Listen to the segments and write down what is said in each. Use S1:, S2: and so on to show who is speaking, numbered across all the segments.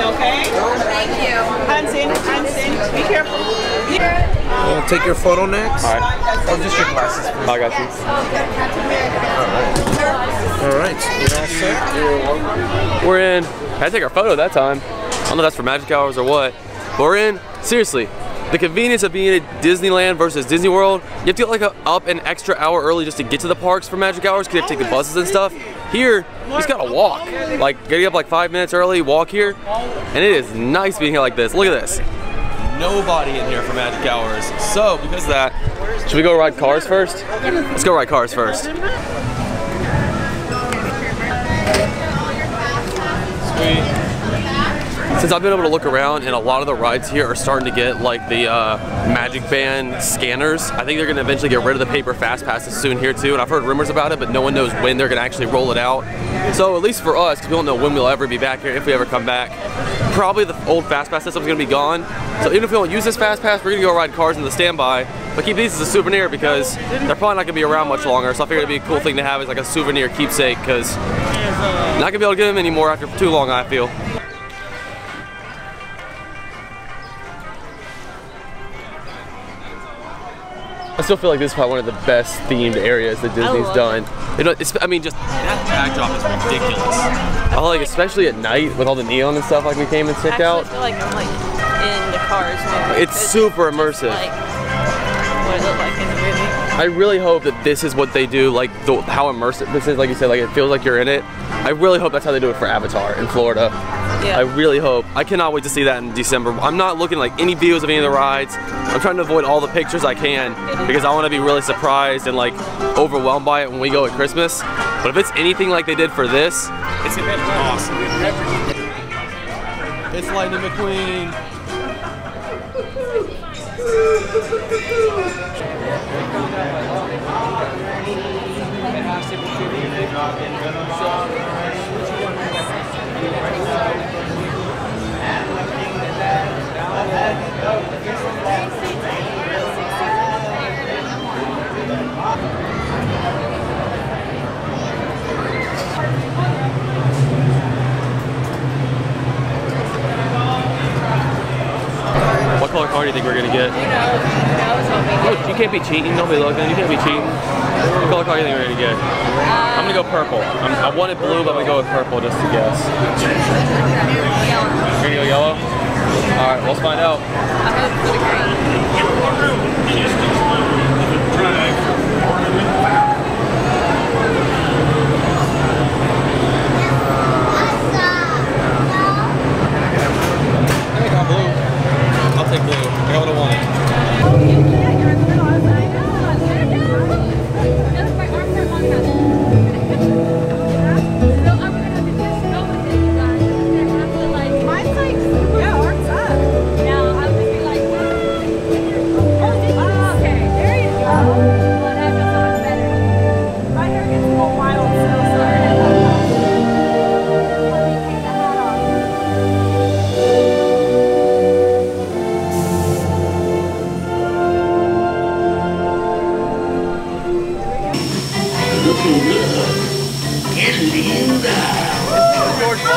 S1: okay?
S2: Thank you.
S1: Hands in, hands in. Be careful.
S3: Uh, wanna take your photo next?
S4: All right.
S3: Oh, just your glasses.
S4: I got you.
S3: All right. You're all set?
S4: We're in. I had to take our photo that time. I don't know if that's for magic hours or what. But we're in. Seriously, the convenience of being at Disneyland versus Disney World, you have to get like a, up an extra hour early just to get to the parks for magic hours because you have to take the oh, buses and stuff. Here, you just gotta walk. Like getting up like five minutes early, walk here, and it is nice being here like this. Look at this. Nobody in here for magic hours. So because of that, should we go ride cars first? Let's go ride cars first. Sweet. Since I've been able to look around and a lot of the rides here are starting to get like the uh, Magic Band scanners, I think they're gonna eventually get rid of the paper fast passes soon here too, and I've heard rumors about it, but no one knows when they're gonna actually roll it out. So at least for us, because we don't know when we'll ever be back here, if we ever come back, probably the old fast pass system's gonna be gone. So even if we don't use this fast pass, we're gonna go ride cars in the standby, but keep these as a souvenir because they're probably not gonna be around much longer. So I figured it'd be a cool thing to have as like a souvenir keepsake because not gonna be able to get them anymore after too long, I feel. I still feel like this is probably one of the best themed areas that Disney's
S2: love
S4: done. You know, it's, I mean, just that backdrop is ridiculous. I like, especially at night with all the neon and stuff like we came and
S2: I
S4: checked
S2: actually
S4: out.
S2: feel like I'm like in the cars movie.
S4: It's super immersive.
S2: Like what it looked like in the movie.
S4: I really hope that this is what they do, like the, how immersive this is. Like you said, like it feels like you're in it. I really hope that's how they do it for Avatar in Florida.
S2: Yeah.
S4: I really hope. I cannot wait to see that in December. I'm not looking like any views of any of the rides. I'm trying to avoid all the pictures I can because I want to be really surprised and like overwhelmed by it when we go at Christmas. But if it's anything like they did for this, it's gonna be awesome. It's Lightning McQueen. What car do you think we're gonna get? Oh, you can't be cheating. Don't be looking. You can't be cheating. What color car do you think we're gonna get? I'm gonna go purple. I'm, I wanted blue, but I'm gonna go with purple just to guess. You're gonna go yellow? All right, let's find out.
S2: I hope for the green.
S4: I got blue. I'll take blue.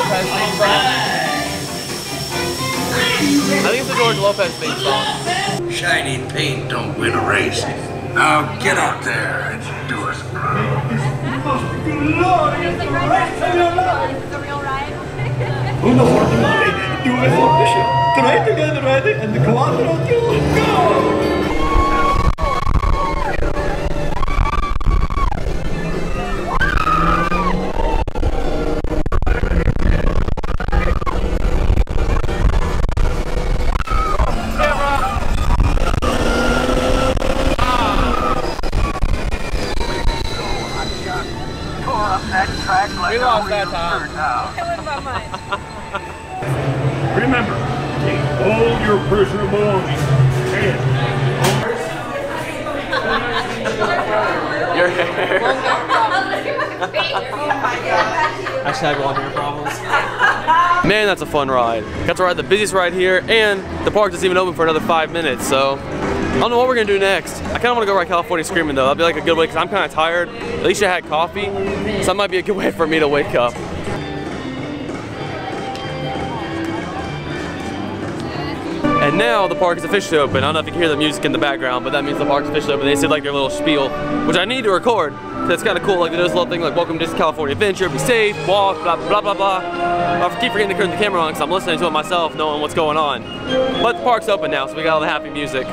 S4: Lopez theme song. I think it's the George Lopez theme song.
S5: Shiny paint don't win a race. Now get out there and do us proud.
S6: It's like right there. This is a real ride.
S7: Uno formale, due forbici, tre together ready, and quattro, two, go!
S4: Hashtag long hair problems. Man, that's a fun ride. Got to ride the busiest ride here, and the park doesn't even open for another five minutes, so I don't know what we're gonna do next. I kind of want to go ride California Screamin' though. That'd be like a good way because I'm kind of tired. At least I had coffee, so that might be a good way for me to wake up. And now the park is officially open. I don't know if you can hear the music in the background, but that means the park's officially open. They said like their little spiel, which I need to record. That's kind of cool. Like there's a little thing like "Welcome to California Adventure, be safe, walk, blah blah blah blah." I keep forgetting to turn the camera on because I'm listening to it myself, knowing what's going on. But the park's open now, so we got all the happy music.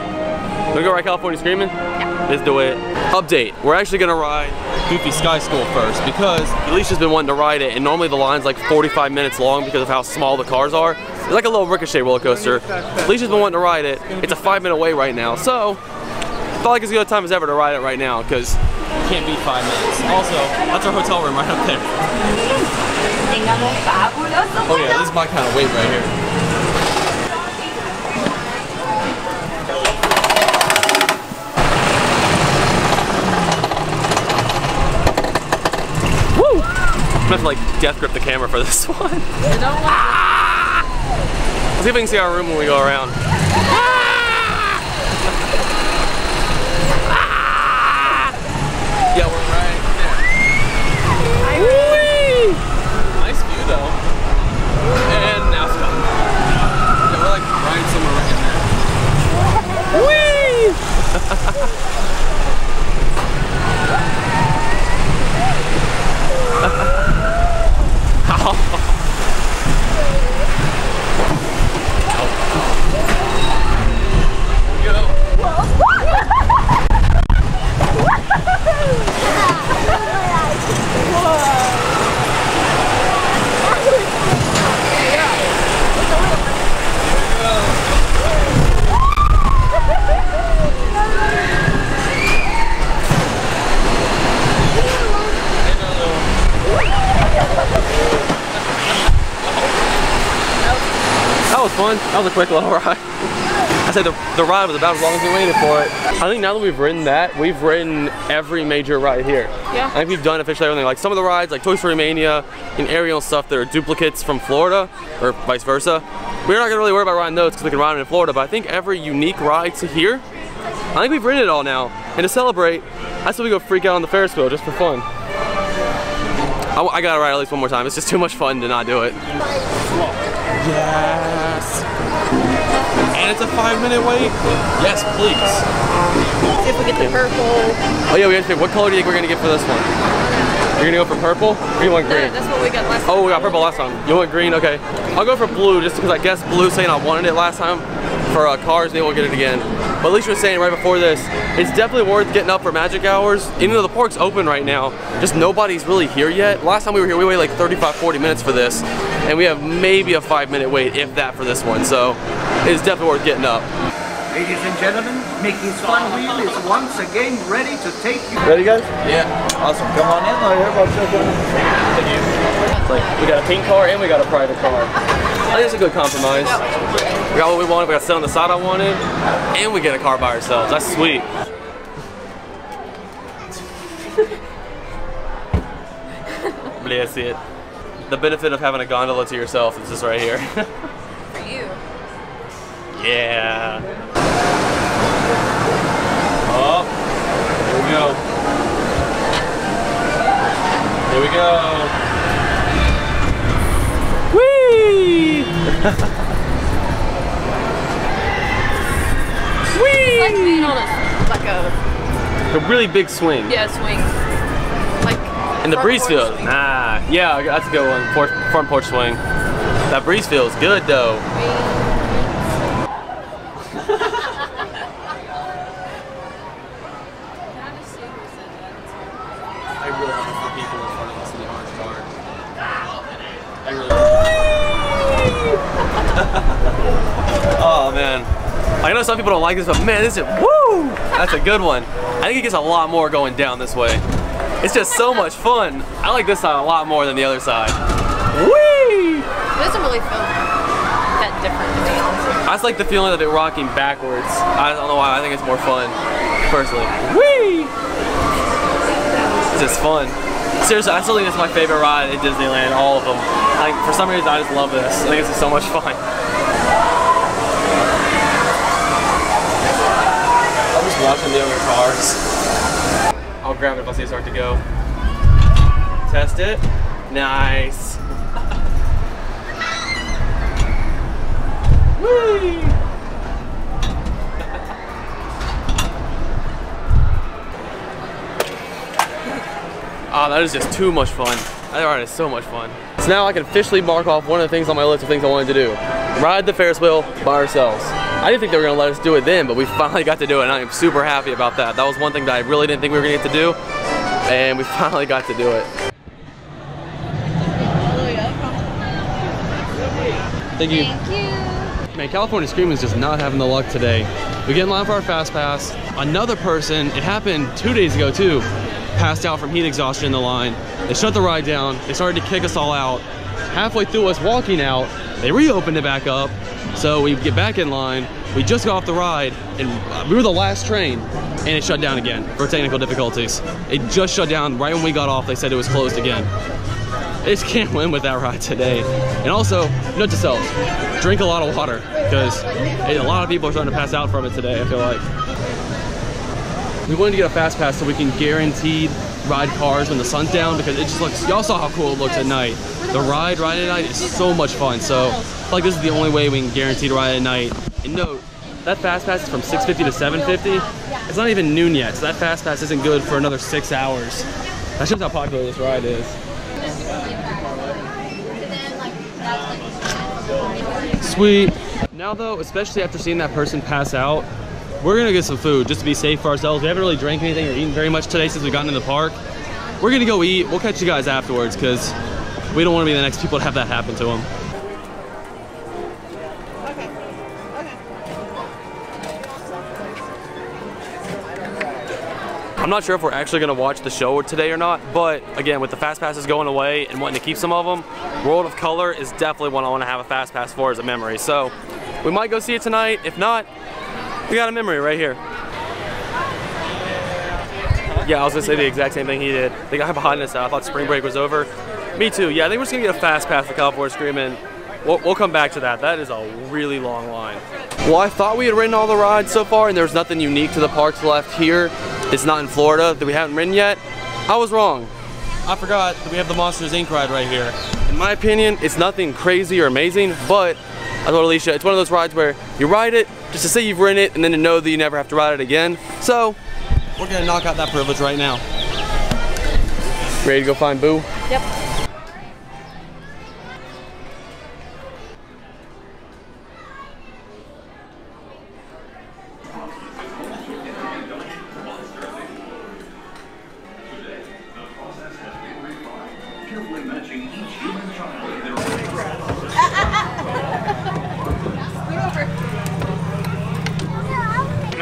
S4: We go ride California Screamin'? Yeah. Let's do it. Update. We're actually gonna ride Goofy Sky School first because Alicia's been wanting to ride it and normally the line's like 45 minutes long because of how small the cars are. It's like a little ricochet roller coaster. Alicia's been wanting to ride it. It's a five minute wait right now. So, felt like as good a time as ever to ride it right now because can't beat five minutes. Also, that's our hotel room right up there. Oh yeah, this is my kind of wait right here. Woo! I'm gonna have to like death grip the camera for this one. Ah! Let's see if we can see our room when we go around. Ah! Yeah, we're right there. Whee! Nice view though. And now stop. Yeah, we're like right somewhere right in there. Whee! That was fun. That was a quick little ride. I said the, the ride was about as long as we waited for it. I think now that we've ridden that, we've ridden every major ride here.
S2: Yeah.
S4: I think we've done officially everything. Like some of the rides, like Toy Story Mania and Ariel stuff that are duplicates from Florida, or vice versa. We're not gonna really worry about riding those because we can ride them in Florida, but I think every unique ride to here, I think we've ridden it all now. And to celebrate, I said we go freak out on the Ferris wheel just for fun. I, I gotta ride at least one more time. It's just too much fun to not do it. Yes. And it's a five minute wait? Yes, please.
S2: See if we get the purple.
S4: Oh yeah, we have to pick. What color do you think we're gonna get for this one? You're gonna go for purple? Or you want
S2: No,
S4: green?
S2: that's what we got last time.
S4: Oh, we got purple last time. You want green? Okay. I'll go for blue just because I guess blue saying I wanted it last time for uh, cars, they won't get it again. But at least was saying right before this, it's definitely worth getting up for magic hours. Even though the park's open right now, just nobody's really here yet. Last time we were here, we waited like 35, 40 minutes for this. And we have maybe a five minute wait, if that, for this one. So it's definitely worth getting up.
S8: Ladies and gentlemen, Mickey's Fun Wheel is once again ready to take you.
S7: Ready, guys?
S4: Yeah.
S7: Awesome. Come on in. I'll hear about.
S4: Thank you. It's like we got a pink car and we got a private car. I think it's a good compromise. We got what we wanted, we got to sit on the side I wanted, and we get a car by ourselves. That's sweet. Bless it. The benefit of having a gondola to yourself is just right here.
S2: For you.
S4: yeah. Oh, here we go. Here we go. Whee! Whee!
S2: Like being on a, like a,
S4: A really big swing.
S2: yeah, swing. Like.
S4: And the breeze
S2: porch
S4: feels,
S2: swing.
S4: nah, yeah, that's a good one. Porch, front porch swing. That breeze feels good though. I really hope for people in front of us in the orange car. I really. oh man. I know some people don't like this, but man, this is woo! That's a good one. I think it gets a lot more going down this way. It's just so much fun. I like this side a lot more than the other side. Whee!
S2: It doesn't really feel that different to me, honestly.
S4: I just like the feeling of it rocking backwards. I don't know why. I think it's more fun, personally. Whee! It's just fun. Seriously, I still think it's my favorite ride at Disneyland. All of them. Like for some reason, I just love this. I think it's just so much fun. watching the other cars. I'll grab it if I see it's hard to go. Test it. Nice. Whee! Ah, oh, that is just too much fun. That ride is so much fun. So now I can officially mark off one of the things on my list of things I wanted to do. Ride the Ferris wheel by ourselves. I didn't think they were gonna let us do it then, but we finally got to do it and I am super happy about that. That was one thing that I really didn't think we were gonna get to do and we finally got to do it. Thank you. Man, California Screamin' is just not having the luck today. We get in line for our fast pass. Another person, it happened two days ago too, passed out from heat exhaustion in the line. They shut the ride down. They started to kick us all out. Halfway through us walking out, they reopened it back up. So we get back in line. We just got off the ride and we were the last train and it shut down again for technical difficulties. It just shut down right when we got off. They said it was closed again. They just can't win with that ride today. And also, note to self, drink a lot of water because a lot of people are starting to pass out from it today, I feel like. We wanted to get a fast pass so we can guaranteed ride cars when the sun's down because it just looks, y'all saw how cool it looks at night. The ride, ride at night is so much fun. So like this is the only way we can guarantee to ride at night. And note, that fast pass is from 6.50 to 7.50. It's not even noon yet, so that fast pass isn't good for another six hours. That's just how popular this ride is. Sweet. Now though, especially after seeing that person pass out, we're gonna get some food just to be safe for ourselves. We haven't really drank anything or eaten very much today since we got into the park. We're gonna go eat. We'll catch you guys afterwards because we don't want to be the next people to have that happen to them. I'm not sure if we're actually gonna watch the show today or not, but again, with the fast passes going away and wanting to keep some of them, World of Color is definitely one I wanna have a fast pass for as a memory. So we might go see it tonight. If not, we got a memory right here. Yeah, I was gonna say the exact same thing he did. The guy behind us, I thought spring break was over. Me too, yeah, I think we're just gonna get a fast pass for California Screamin'. We'll, we'll come back to that. That is a really long line. Well, I thought we had ridden all the rides so far and there's nothing unique to the parks left here. It's not in Florida that we haven't ridden yet. I was wrong. I forgot that we have the Monsters Inc. ride right here. In my opinion, it's nothing crazy or amazing, but I told Alicia, it's one of those rides where you ride it just to say you've ridden it and then to know that you never have to ride it again. So, we're gonna knock out that privilege right now. Ready to go find Boo?
S2: Yep.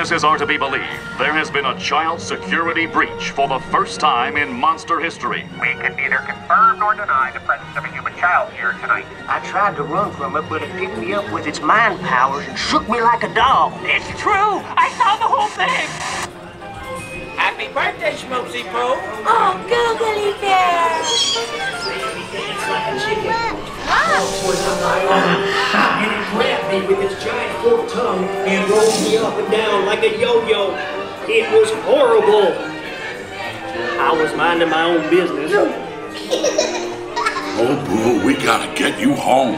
S9: Witnesses are to be believed. There has been a child security breach for the first time in monster history.
S10: We can neither confirm nor deny the presence of a human child here tonight.
S11: I tried to run from it, but it picked me up with its mind powers and shook me like a dog.
S10: It's true! I saw the whole thing! Happy birthday, Schmoopsy Poo!
S6: Oh, googly bear!
S11: And it grabbed me with its giant forked tongue and rolled me up and down like a yo-yo. It was horrible. I was minding my own business.
S5: Oh, Boo, we gotta get you home.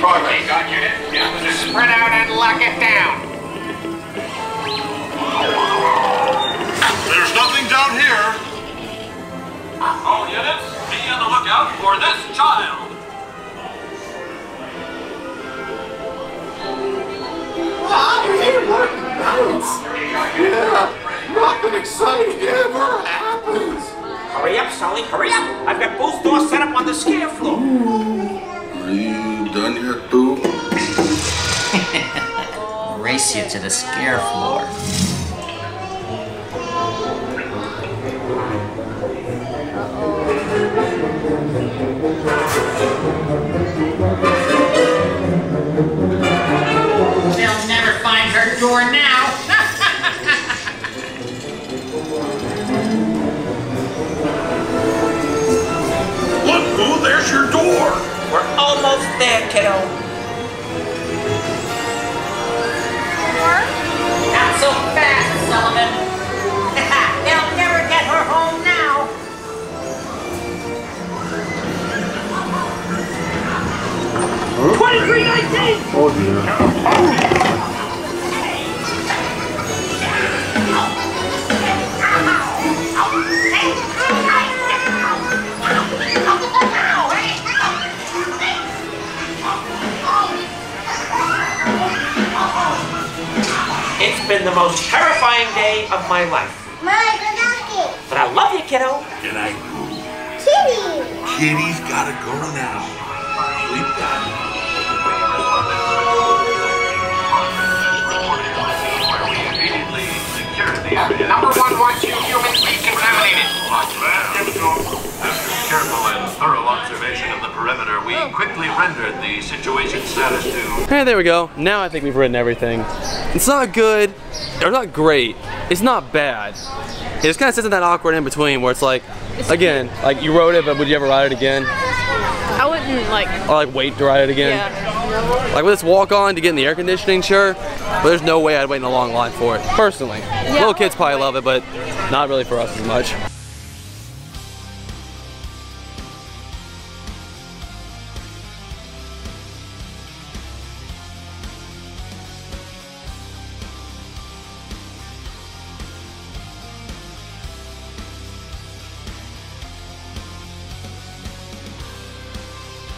S12: Progress.
S10: Got unit. Yeah. Spread out and lock it down.
S12: There's nothing down here. All units, be on the lookout for this child.
S5: Yeah, nothing exciting ever happens.
S10: Hurry up, Sully, hurry up! I've got both doors set up on the scare floor.
S5: Done?
S11: Race you to the scare floor.
S10: It's been the most terrifying day of my life. My But I love you, kiddo.
S5: Good night.
S6: Kitty!
S5: Kitty's gotta go now. Sleep tight.
S12: Number one wants you humans decontaminated.
S9: After careful and thorough observation of the perimeter, we oh. quickly rendered the situation status to
S4: Hey, there we go. Now I think we've written everything. It's not good, or not great. It's not bad. It just kind of sits in that awkward in between where it's like, again, like you wrote it, but would you ever write it again?
S2: I wouldn't like.
S4: Or like wait to write it again?
S2: Yeah.
S4: Like with this walk on to get in the air conditioning, sure, but there's no way I'd wait in a long line for it, personally. Little kids probably love it, but not really for us as much.